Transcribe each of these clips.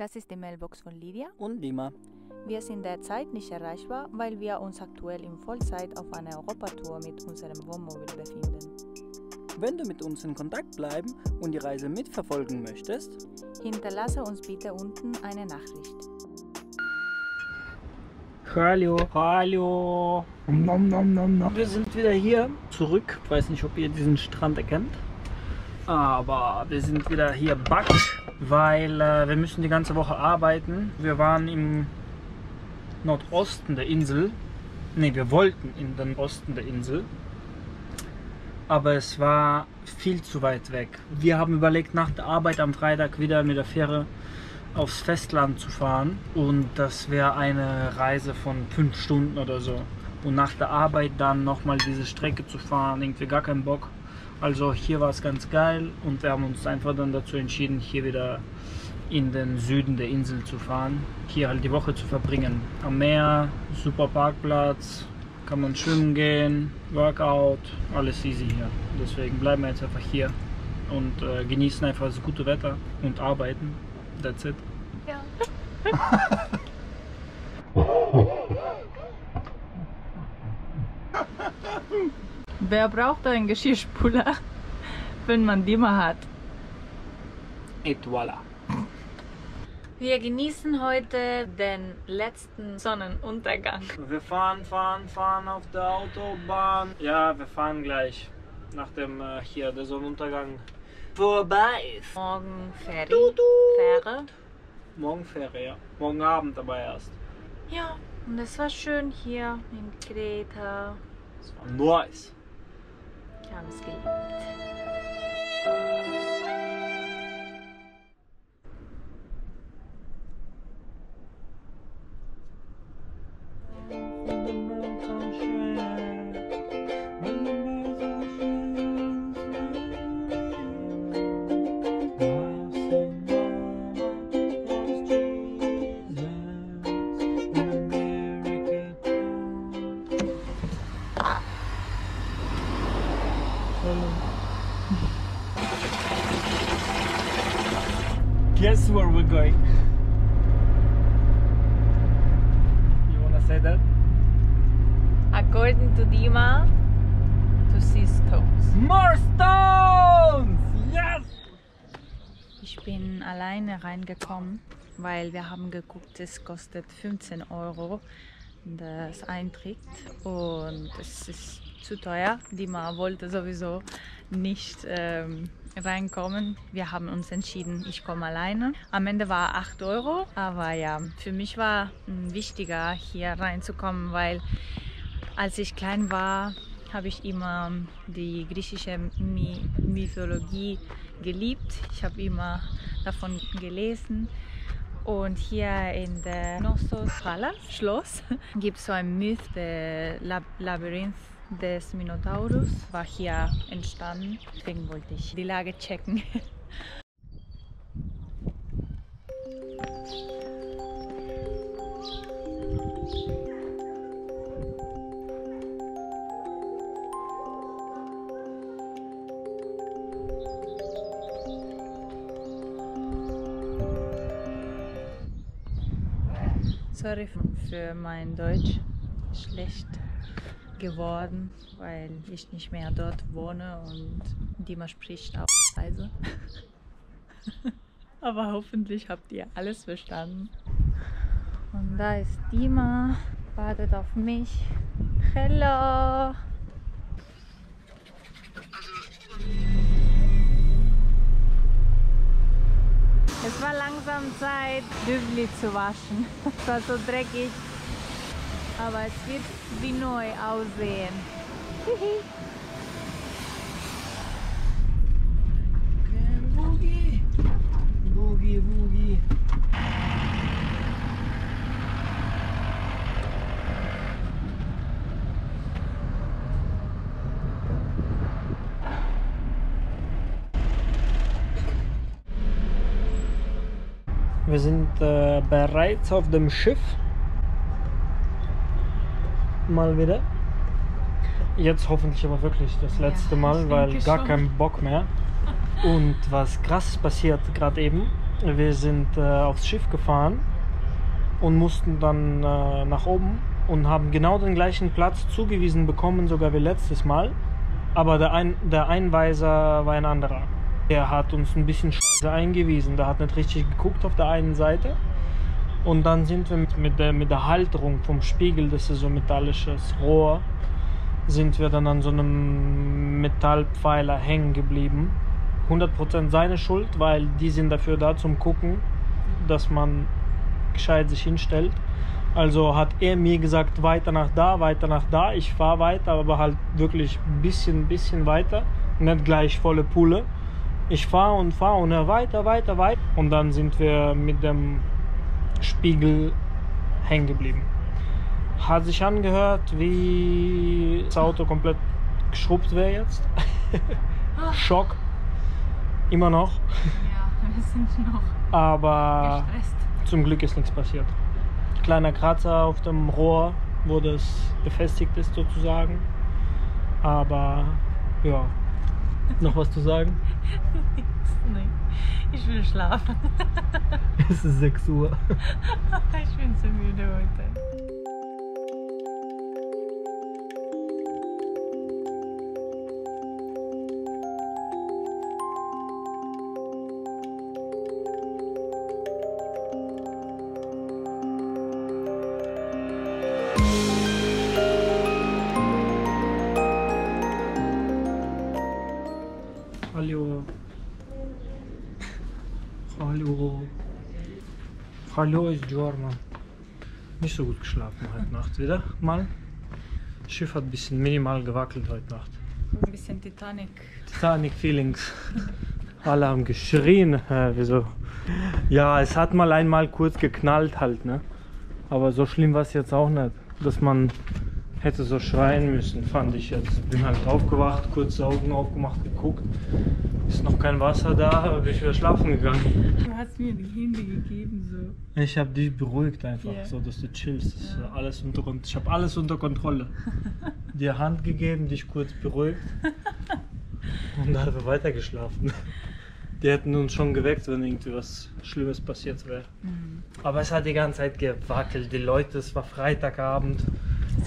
Das ist die Mailbox von Lydia. Und Lima. Wir sind derzeit nicht erreichbar, weil wir uns aktuell in Vollzeit auf einer Europatour mit unserem Wohnmobil befinden. Wenn du mit uns in Kontakt bleiben und die Reise mitverfolgen möchtest, Hinterlasse uns bitte unten eine Nachricht. Hallo, hallo. Nom, nom, nom, nom. Wir sind wieder hier zurück. Ich weiß nicht, ob ihr diesen Strand erkennt. Aber wir sind wieder hier back, weil äh, wir müssen die ganze Woche arbeiten. Wir waren im Nordosten der Insel. Ne, wir wollten in den Osten der Insel. Aber es war viel zu weit weg. Wir haben überlegt, nach der Arbeit am Freitag wieder mit der Fähre aufs Festland zu fahren. Und das wäre eine Reise von fünf Stunden oder so. Und nach der Arbeit dann nochmal diese Strecke zu fahren, irgendwie gar keinen Bock. Also hier war es ganz geil und wir haben uns einfach dann dazu entschieden, hier wieder in den Süden der Insel zu fahren. Hier halt die Woche zu verbringen. Am Meer, super Parkplatz, kann man schwimmen gehen, Workout, alles easy hier. Deswegen bleiben wir jetzt einfach hier und äh, genießen einfach das gute Wetter und arbeiten. That's it. Ja. Wer braucht einen Geschirrspüler, wenn man Dimmer hat? Et voilà. Wir genießen heute den letzten Sonnenuntergang. Wir fahren, fahren, fahren auf der Autobahn. Ja, wir fahren gleich, nachdem äh, hier der Sonnenuntergang vorbei ist. Morgen Ferry. Tut, tut. Fähre. Morgen Fähre, ja. Morgen Abend aber erst. Ja, und es war schön hier in Kreta. Das war nice. Wir haben es geliebt. Guess where we're going? You wanna say that? According to Dima, to see stones. More stones! Yes! Ich bin alleine reingekommen, weil wir haben geguckt, es kostet 15 Euro das Eintritt und es ist zu teuer. Dima wollte sowieso nicht ähm, reinkommen. Wir haben uns entschieden, ich komme alleine. Am Ende war 8 Euro, aber ja, für mich war mm, wichtiger hier reinzukommen, weil als ich klein war, habe ich immer die griechische My Mythologie geliebt. Ich habe immer davon gelesen. Und hier in der Knossos Palace, Schloss, gibt es so ein Myth, der Lab Labyrinth des Minotaurus, war hier entstanden. Deswegen wollte ich die Lage checken. Sorry für mein Deutsch. Schlecht geworden, weil ich nicht mehr dort wohne und Dima spricht auch leise. Aber hoffentlich habt ihr alles verstanden. Und da ist Dima, wartet auf mich. Hello! Es war langsam Zeit, Dübli zu waschen. Es war so dreckig. Aber es wird wie neu aussehen. Boogie. Boogie, Boogie. Wir sind äh, bereits auf dem Schiff. Mal wieder. Jetzt hoffentlich aber wirklich das Ja, letzte Mal, ich weil gar schon. kein Bock mehr. Und was krass passiert gerade eben. Wir sind äh, aufs Schiff gefahren und mussten dann äh, nach oben und haben genau den gleichen Platz zugewiesen bekommen, sogar wie letztes Mal. Aber der, ein, der Einweiser war ein anderer. Der hat uns ein bisschen scheiße eingewiesen. Der hat nicht richtig geguckt auf der einen Seite. Und dann sind wir mit, der, mit der Halterung vom Spiegel, das ist so ein metallisches Rohr, sind wir dann an so einem Metallpfeiler hängen geblieben. 100% seine Schuld, weil die sind dafür da zum Gucken, dass man gescheit sich hinstellt. Also hat er mir gesagt, weiter nach da, weiter nach da. Ich fahre weiter, aber halt wirklich ein bisschen, bisschen weiter. Nicht gleich volle Pulle. Ich fahre und fahre und er weiter, weiter, weiter. Und dann sind wir mit dem Spiegel hängen geblieben. Hat sich angehört, wie das Auto komplett geschrubbt wäre jetzt. Schock. Immer noch. Ja, wir sind noch Aber gestresst. zum Glück ist nichts passiert. Kleiner Kratzer auf dem Rohr, wo das befestigt ist sozusagen. Aber ja. Noch was zu sagen? Nee, ich will schlafen. Es ist 6 Uhr. Ich bin so müde heute. Hallo ist Jorman. Nicht so gut geschlafen heute Nacht wieder mal. Das Schiff hat ein bisschen minimal gewackelt heute Nacht. Ein bisschen Titanic. Titanic Feelings. Alle haben geschrien. Äh, wieso? Ja, es hat mal einmal kurz geknallt halt, ne? Aber so schlimm war es jetzt auch nicht, dass man hätte so schreien müssen, fand ich jetzt. Bin halt aufgewacht, kurz die Augen aufgemacht, geguckt. Ist noch kein Wasser da, bin ich wieder schlafen gegangen. Du hast mir die Hände gegeben, so. Ich habe dich beruhigt einfach, Ja. so dass du chillst. Das Ja. alles unter Ich habe alles unter Kontrolle. Dir Hand gegeben, dich kurz beruhigt und dann haben wir weitergeschlafen. Die hätten uns schon geweckt, wenn irgendwie was Schlimmes passiert wäre. Mhm. Aber es hat die ganze Zeit gewackelt. Die Leute, es war Freitagabend.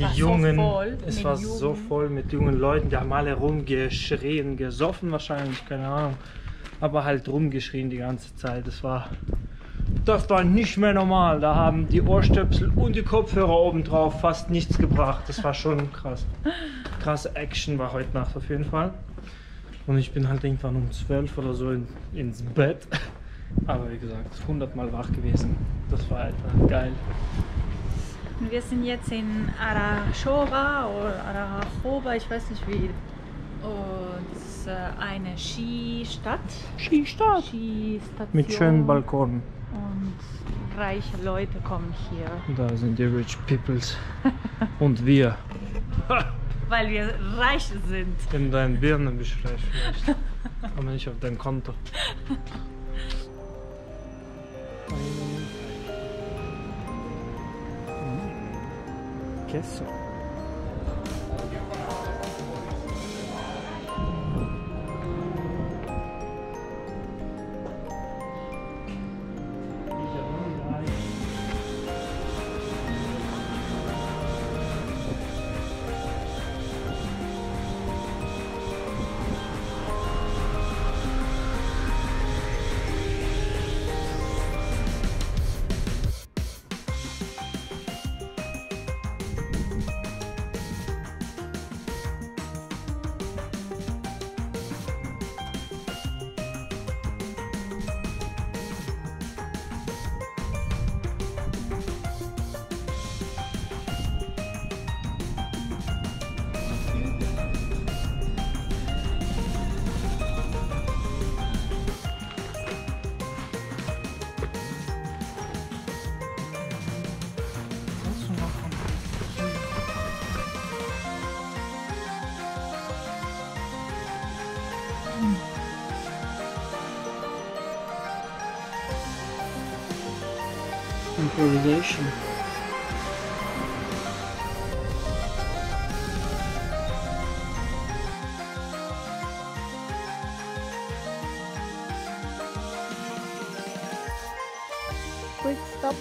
Die war so Jungen, voll es war so Jungen. voll mit jungen Leuten. Die haben alle rumgeschrien, gesoffen wahrscheinlich, keine Ahnung. Aber halt rumgeschrien die ganze Zeit. Das war, das war nicht mehr normal. Da haben die Ohrstöpsel und die Kopfhörer oben drauf fast nichts gebracht. Das war schon krass. Krasse Action war heute Nacht auf jeden Fall. Und ich bin halt irgendwann um 12 oder so in, ins Bett. Aber wie gesagt, 100 Mal wach gewesen. Das war einfach geil. Und wir sind jetzt in Arachova oder Arachoba, ich weiß nicht wie. Und das ist äh, eine Skistadt. Skistadt. Skistation. Mit schönen Balkonen. Und reiche Leute kommen hier. Da sind die Rich Peoples. Und wir. Weil wir reich sind. In deinen Birnen bist du reich vielleicht. Aber nicht auf dein Konto. Kiss. Improvisation. quick stop